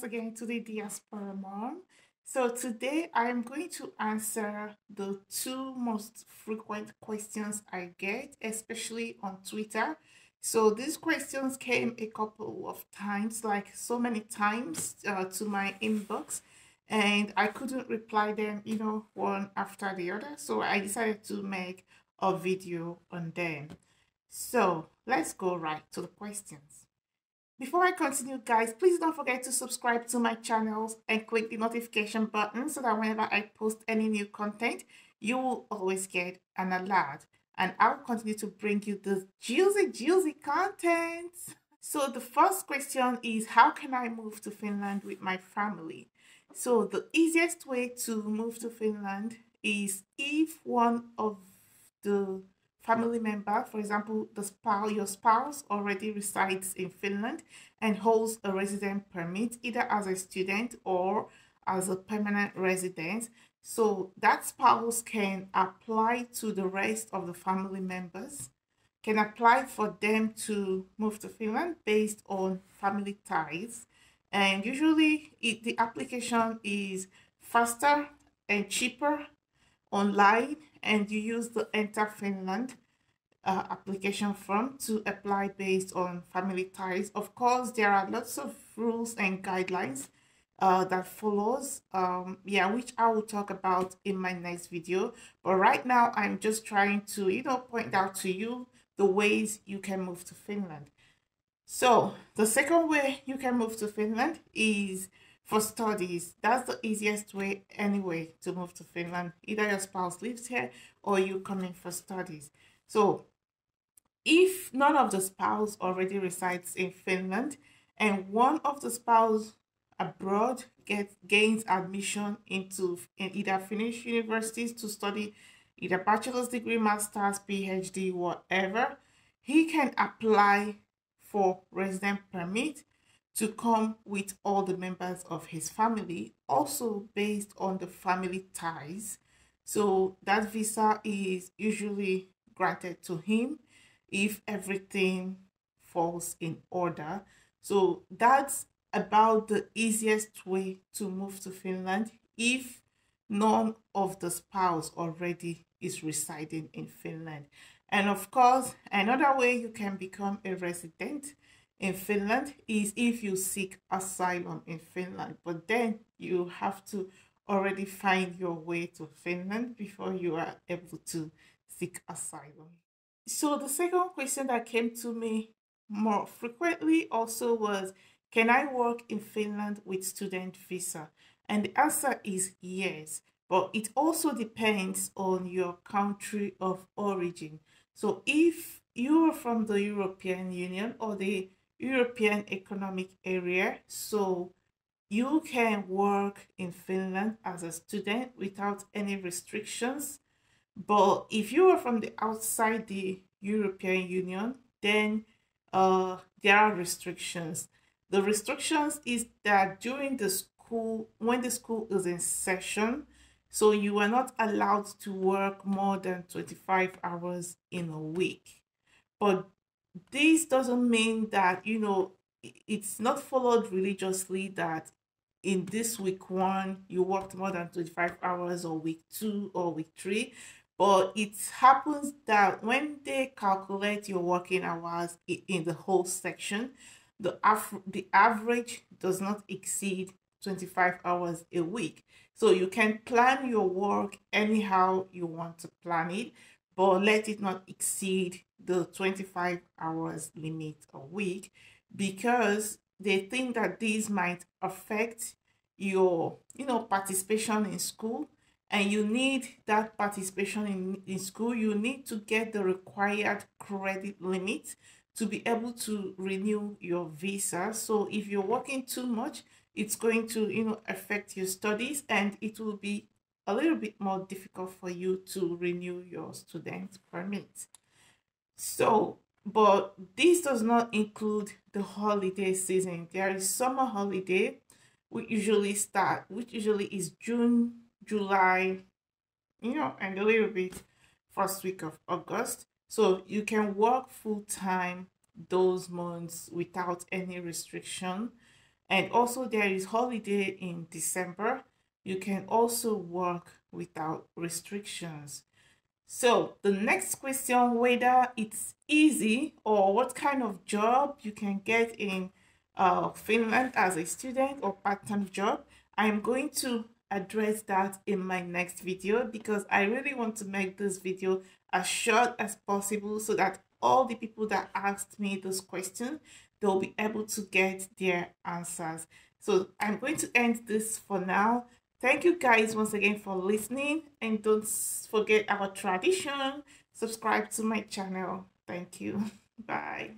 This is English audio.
once again to the Diaspora Mom. So today I'm going to answer the two most frequent questions I get, especially on Twitter. So these questions came a couple of times, like so many times uh, to my inbox and I couldn't reply them, you know, one after the other. So I decided to make a video on them. So let's go right to the questions. Before I continue guys, please don't forget to subscribe to my channels and click the notification button so that whenever I post any new content, you will always get an alert. And I'll continue to bring you the juicy, juicy content. So the first question is, how can I move to Finland with my family? So the easiest way to move to Finland is if one of the family member, for example, the spouse, your spouse already resides in Finland and holds a resident permit either as a student or as a permanent resident. So that spouse can apply to the rest of the family members, can apply for them to move to Finland based on family ties. And usually it, the application is faster and cheaper online and you use the Enter Finland uh, application form to apply based on family ties. Of course, there are lots of rules and guidelines uh, that follows, um, yeah, which I will talk about in my next video. But right now, I'm just trying to, you know, point out to you the ways you can move to Finland. So the second way you can move to Finland is for studies. That's the easiest way anyway to move to Finland. Either your spouse lives here or you come in for studies. So if none of the spouse already resides in Finland and one of the spouse abroad gets gains admission into in either Finnish universities to study either bachelor's degree, master's, PhD, whatever, he can apply for resident permit to come with all the members of his family, also based on the family ties. So that visa is usually granted to him if everything falls in order. So that's about the easiest way to move to Finland if none of the spouse already is residing in Finland. And of course, another way you can become a resident in Finland is if you seek asylum in Finland, but then you have to already find your way to Finland before you are able to seek asylum. So the second question that came to me more frequently also was, can I work in Finland with student visa? And the answer is yes, but it also depends on your country of origin. So if you are from the European Union or the European Economic Area. So you can work in Finland as a student without any restrictions. But if you are from the outside the European Union, then uh, there are restrictions. The restrictions is that during the school, when the school is in session, so you are not allowed to work more than 25 hours in a week. But this doesn't mean that you know it's not followed religiously that in this week one you worked more than 25 hours or week two or week three but it happens that when they calculate your working hours in the whole section the af- the average does not exceed 25 hours a week. So you can plan your work anyhow you want to plan it but let it not exceed the 25 hours limit a week because they think that this might affect your you know participation in school and you need that participation in, in school. You need to get the required credit limit to be able to renew your visa. So if you're working too much it's going to you know affect your studies and it will be a little bit more difficult for you to renew your student permit so, but this does not include the holiday season. There is summer holiday, which usually start, which usually is June, July, you know, and a little bit first week of August. So you can work full time those months without any restriction. and also there is holiday in December. You can also work without restrictions. So the next question, whether it's easy or what kind of job you can get in uh, Finland as a student or part-time job, I'm going to address that in my next video because I really want to make this video as short as possible so that all the people that asked me those questions, they'll be able to get their answers. So I'm going to end this for now. Thank you guys once again for listening and don't forget our tradition. Subscribe to my channel. Thank you. Bye.